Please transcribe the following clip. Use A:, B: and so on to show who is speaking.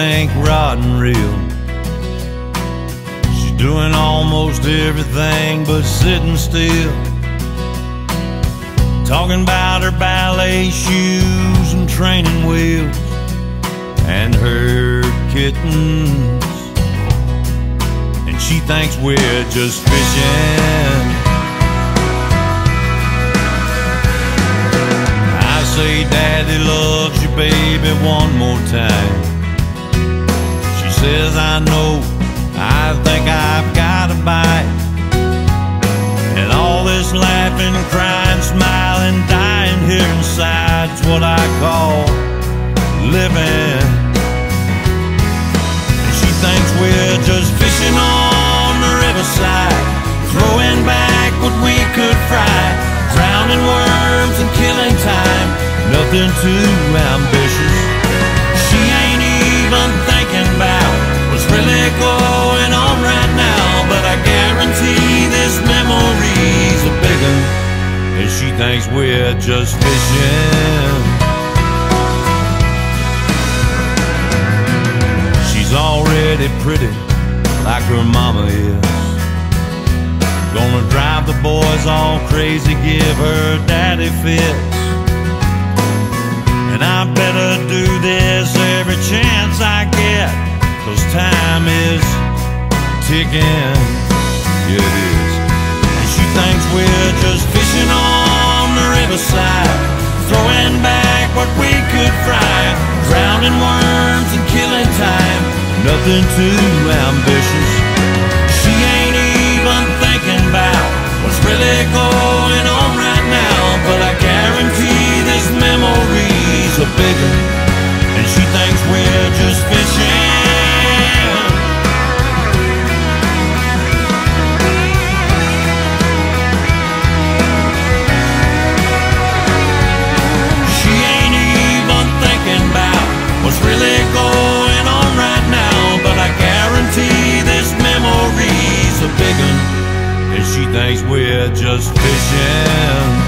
A: rod and reel. She's doing almost everything but sitting still. Talking about her ballet shoes and training wheels and her kittens. And she thinks we're just fishing. I say, Daddy loves you, baby, one more time. Says, I know, I think I've got a bite. And all this laughing, crying, smiling, dying here inside's what I call living. And she thinks we're just fishing on the riverside, throwing back what we could fry, drowning worms and killing time. Nothing too ambitious. Thinks we're just fishing. She's already pretty like her mama is. Gonna drive the boys all crazy, give her daddy fits. And I better do this every chance I get, cause time is ticking. Yeah, thinks we're just fishing on the riverside, throwing back what we could fry, drowning worms and killing time. Nothing too ambitious. She ain't even thinking about what's really going thinks we're just fishing.